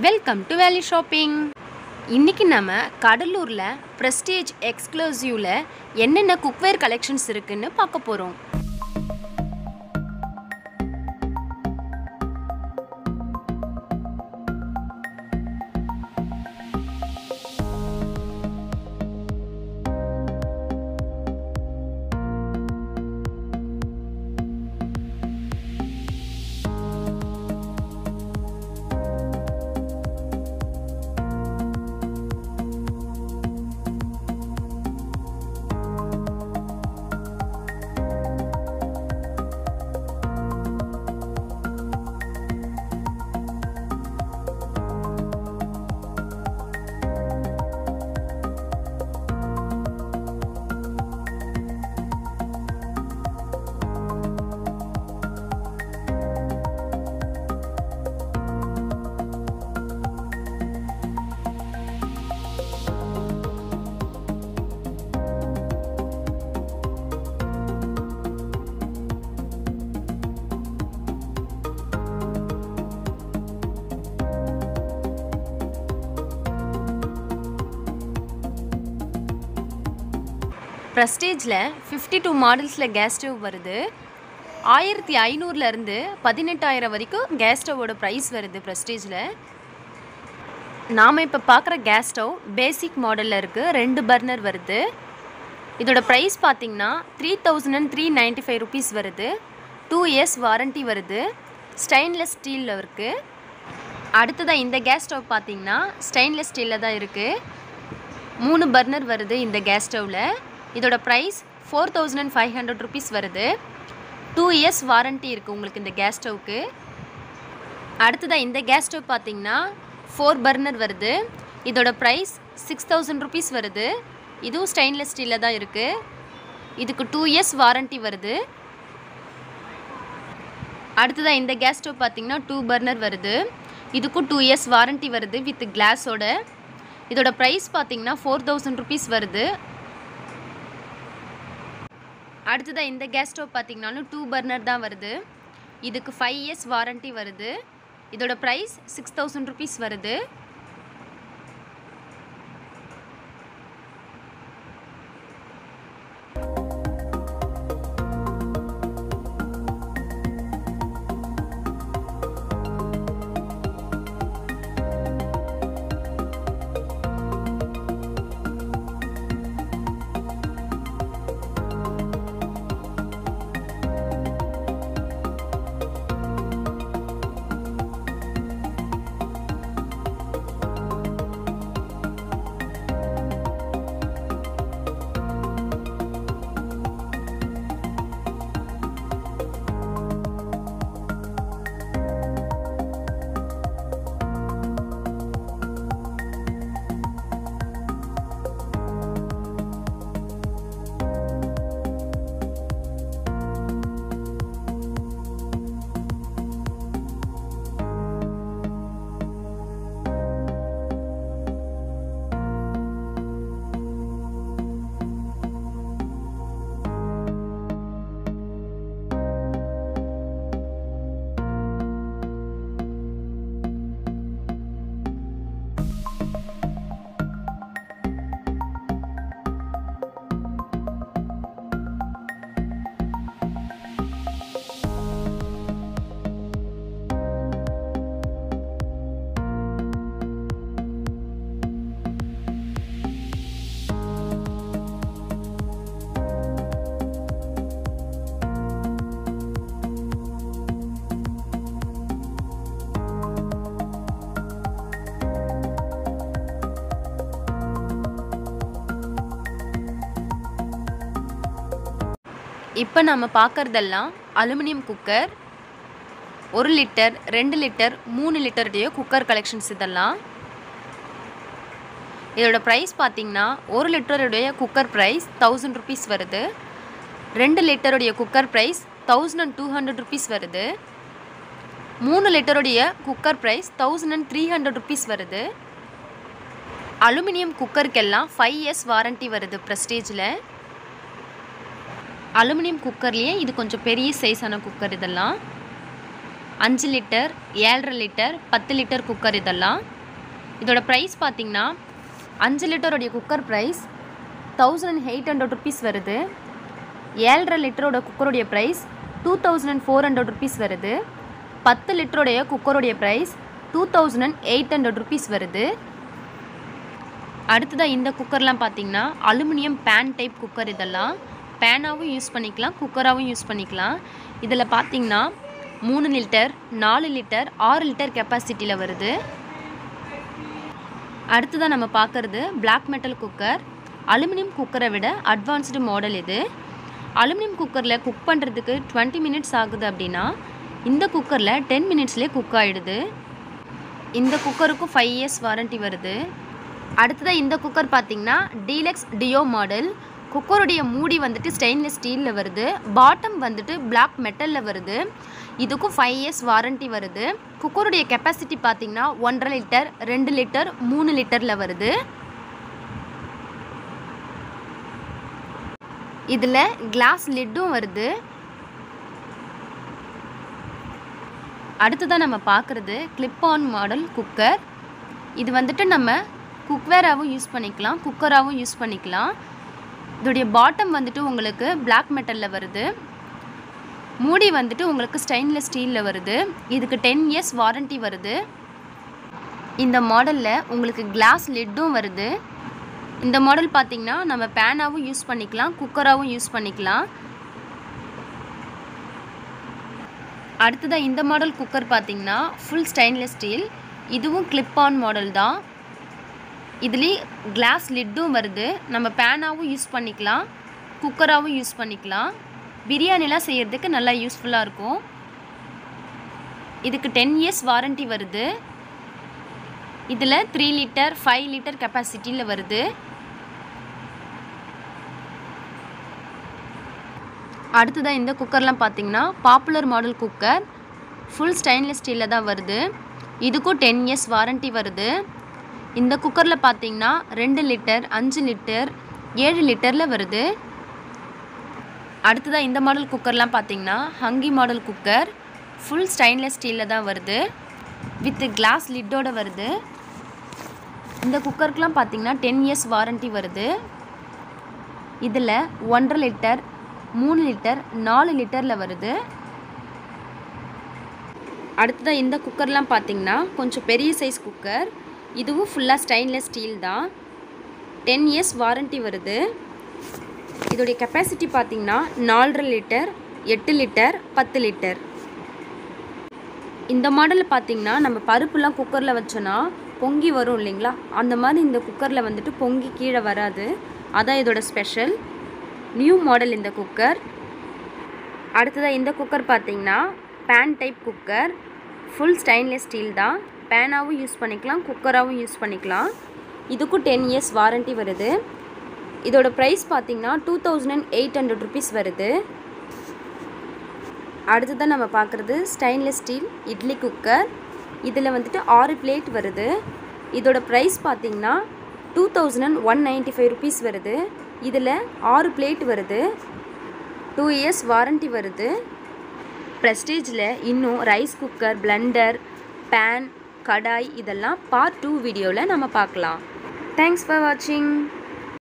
Welcome to வேலி shopping இன்னைக்கு நம்ம கடலூரில் ப்ரெஸ்டீஜ் எக்ஸ்க்ளூசிவில் என்னென்ன குக்வேர் கலெக்ஷன்ஸ் இருக்குதுன்னு பார்க்க போகிறோம் ப்ரெஸ்டேஜில் ஃபிஃப்டி டூ மாடல்ஸில் கேஸ் ஸ்டவ் வருது. ஆயிரத்தி ஐநூறுலேருந்து பதினெட்டாயிரம் வரைக்கும் கேஸ் ஸ்டவோட ப்ரைஸ் வருது ப்ரெஸ்டேஜில். நாம் இப்போ பார்க்குற கேஸ் ஸ்டவ் பேசிக் மாடலில் இருக்குது ரெண்டு பர்னர் வருது. இதோட ப்ரைஸ் பார்த்தீங்கன்னா three thousand and three ninety five rupees வருது. டூ இயர்ஸ் வாரண்ட்டி வருது. ஸ்டெயின்லெஸ் ஸ்டீலில் இருக்குது அடுத்ததாக இந்த கேஸ் ஸ்டவ் பார்த்தீங்கன்னா ஸ்டெயின்லெஸ் ஸ்டீலில் தான் இருக்குது மூணு பர்னர் வருது இந்த கேஸ் ஸ்டவ்வில் இதோட price four thousand and five hundred rupees வருது. டூ இயர்ஸ் வாரண்ட்டி இருக்குது உங்களுக்கு இந்த கேஸ் ஸ்டவ்க்கு அடுத்ததாக இந்த கேஸ் ஸ்டவ் பார்த்தீங்கன்னா ஃபோர் பர்னர் வருது. இதோட ப்ரைஸ் சிக்ஸ் தௌசண்ட் ருபீஸ் வருது. இதுவும் ஸ்டெயின்லெஸ் ஸ்டீலில் தான் இருக்குது இதுக்கு டூ இயர்ஸ் வாரண்ட்டி வருது. அடுத்ததாக இந்த கேஸ் ஸ்டவ் பார்த்தீங்கன்னா டூ பர்னர் வருது. இதுக்கும் டூ இயர்ஸ் வாரண்ட்டி வருது வித் கிளாஸோட இதோட ப்ரைஸ் பார்த்தீங்கன்னா ஃபோர் தௌசண்ட் ருபீஸ் வருது. அடுத்ததாக இந்த கேஸ் ஸ்டவ் பார்த்திங்கனாலும் டூ பர்னர் தான் வருது. இதுக்கு ஃபைவ் இயர்ஸ் வாரண்ட்டி வருது. இதோட ப்ரைஸ் சிக்ஸ் தௌசண்ட் ருபீஸ் வருது. இப்போ நம்ம பார்க்குறதெல்லாம் அலுமினியம் குக்கர் ஒரு லிட்டர் ரெண்டு லிட்டர் மூணு லிட்டருடைய குக்கர் கலெக்ஷன்ஸ் இதெல்லாம். இதோட ப்ரைஸ் பார்த்தீங்கன்னா ஒரு லிட்டருடைய குக்கர் ப்ரைஸ் தௌசண்ட் ருபீஸ் வருது. ரெண்டு லிட்டருடைய cooker price thousand and two hundred rupees வருது. மூணு லிட்டருடைய cooker price thousand and three hundred rupees வருது. அலுமினியம் குக்கருக்கெல்லாம் ஃபைவ் இயர்ஸ் வாரண்ட்டி வருது ப்ரெஸ்டேஜில் அலுமினியம் குக்கர்லேயே இது கொஞ்சம் பெரிய சைஸான குக்கர் இதெல்லாம். அஞ்சு லிட்டர் ஏழரை லிட்டர் பத்து லிட்டர் குக்கர் இதெல்லாம். இதோட ப்ரைஸ் பார்த்திங்கன்னா அஞ்சு லிட்டருடைய cooker price thousand eight hundred rupees வருது. ஏழரை லிட்டரோட குக்கருடைய price two thousand four hundred rupees வருது. பத்து லிட்டருடைய குக்கருடைய price two thousand eight hundred rupees வருது. அடுத்ததாக இந்த குக்கர்லாம் பார்த்திங்கன்னா அலுமினியம் பேன் டைப் குக்கர் இதெல்லாம். பேனாகவும் யூஸ் பண்ணிக்கலாம் குக்கராகவும் யூஸ் பண்ணிக்கலாம். இதில் பார்த்தீங்கன்னா மூணு லிட்டர் நாலு லிட்டர் ஆறு லிட்டர் கெப்பாசிட்டியில் வருது. அடுத்ததாக நம்ம பார்க்குறது பிளாக் மெட்டல் குக்கர் அலுமினியம் குக்கரை விட அட்வான்ஸ்டு மாடல் இது. அலுமினியம் குக்கரில் குக் பண்ணுறதுக்கு டுவெண்ட்டி மினிட்ஸ் ஆகுது அப்படின்னா இந்த குக்கரில் டென் மினிட்ஸ்லேயே குக் ஆகிடுது இந்த குக்கருக்கும் ஃபைவ் இயர்ஸ் வாரண்ட்டி வருது. அடுத்ததாக இந்த குக்கர் பார்த்திங்கன்னா டீலக்ஸ் டியோ மாடல் குக்கருடைய மூடி வந்துட்டு ஸ்டெயின்லெஸ் ஸ்டீலில் வருது. பாட்டம் வந்துட்டு பிளாக் மெட்டலில் வருது. இதுக்கும் ஃபைவ் இயர்ஸ் வாரண்ட்டி வருது. குக்கருடைய கெப்பாசிட்டி பார்த்திங்கன்னா ஒன்றரை லிட்டர் ரெண்டு லிட்டர் மூணு லிட்டரில் வருது. இதில் கிளாஸ் லிட்டும் வருது. அடுத்ததாக நம்ம பார்க்குறது கிளிப் ஆன் மாடல் குக்கர் இது வந்துட்டு நம்ம குக்வேராகவும் யூஸ் பண்ணிக்கலாம் குக்கராகவும் யூஸ் பண்ணிக்கலாம். இதோடைய பாட்டம் வந்துட்டு உங்களுக்கு பிளாக் மெட்டலில் வருது. மூடி வந்துட்டு உங்களுக்கு ஸ்டெயின்லெஸ் ஸ்டீலில் வருது. இதுக்கு டென் இயர்ஸ் வாரண்ட்டி வருது. இந்த மாடலில் உங்களுக்கு கிளாஸ் லிட்டும் வருது. இந்த மாடல் பார்த்திங்கன்னா நம்ம பேனாகவும் யூஸ் பண்ணிக்கலாம் குக்கராகவும் யூஸ் பண்ணிக்கலாம். அடுத்ததாக இந்த மாடல் குக்கர் பார்த்திங்கன்னா ஃபுல் ஸ்டெயின்லெஸ் ஸ்டீல் இதுவும் கிளிப் ஆன் மாடல் தான். இதுலேயே கிளாஸ் லிட்டும் வருது. நம்ம பேனாகவும் யூஸ் பண்ணிக்கலாம். குக்கராகவும் யூஸ் பண்ணிக்கலாம். பிரியாணிலாம் செய்கிறதுக்கு நல்லா யூஸ்ஃபுல்லாக இருக்கும். இதுக்கு டென் இயர்ஸ் வாரண்ட்டி வருது. இதில் த்ரீ லிட்டர் ஃபைவ் லிட்டர் கெப்பாசிட்டியில் வருது. அடுத்ததாக இந்த குக்கர்லாம் பார்த்தீங்கன்னா popular model cooker full stainless ஸ்டீலில் தான் வருது. இதுக்கும் டென் இயர்ஸ் வாரண்ட்டி வருது. இந்த குக்கரில் பார்த்தீங்கன்னா ரெண்டு லிட்டர் அஞ்சு லிட்டர் ஏழு லிட்டரில் வருது. அடுத்ததாக இந்த மாடல் குக்கர்லாம் பார்த்தீங்கன்னா ஹங்கி மாடல் குக்கர். ஃபுல் ஸ்டெயின்லெஸ் ஸ்டீலில் தான் வருது. வித் கிளாஸ் லிட்டோட வருது. இந்த குக்கருக்கெலாம் பார்த்தீங்கன்னா டென் இயர்ஸ் வாரண்ட்டி வருது. இதில் ஒன்றரை லிட்டர் மூணு லிட்டர் நாலு லிட்டரில் வருது. அடுத்ததாக இந்த குக்கர்லாம் பார்த்தீங்கன்னா கொஞ்சம் பெரிய சைஸ் குக்கர். இதுவும் ஃபுல்லாக ஸ்டெயின்லெஸ் ஸ்டீல் தான். டென் இயர்ஸ் வாரண்ட்டி வருது. இதோடைய கெப்பாசிட்டி பார்த்தீங்கன்னா நாலரை லிட்டர் எட்டு லிட்டர் பத்து லிட்டர் இந்த மாடலில் பார்த்தீங்கன்னா நம்ம பருப்புலாம் குக்கரில் வச்சோன்னா பொங்கி வரும் இல்லைங்களா? அந்த மாதிரி இந்த குக்கரில் வந்துட்டு பொங்கி கீழே வராது. அதான் இதோட ஸ்பெஷல் நியூ மாடல் இந்த குக்கர் அடுத்ததாக இந்த குக்கர் பார்த்திங்கன்னா pan type cooker full stainless steel தான். பேனாகவும் யூஸ் பண்ணிக்கலாம் குக்கராகவும் யூஸ் பண்ணிக்கலாம். இதுக்கும் டென் இயர்ஸ் வாரண்ட்டி வருது. இதோட ப்ரைஸ் பார்த்திங்கன்னா two thousand eight hundred rupees வருது. அடுத்ததான் நம்ம பார்க்குறது ஸ்டெயின்லெஸ் ஸ்டீல் இட்லி குக்கர் இதில் வந்துட்டு ஆறு பிளேட் வருது. இதோட ப்ரைஸ் பார்த்தீங்கன்னா two thousand one ninety five rupees வருது. இதில் ஆறு பிளேட் வருது. டூ இயர்ஸ் வாரண்ட்டி வருது. ப்ரெஸ்டீஜில் இன்னும் rice cooker blender pan kadai இதெல்லாம் பார்ட் டூ வீடியோவில் நம்ம பார்க்கலாம். தேங்க்ஸ் ஃபார் வாட்சிங்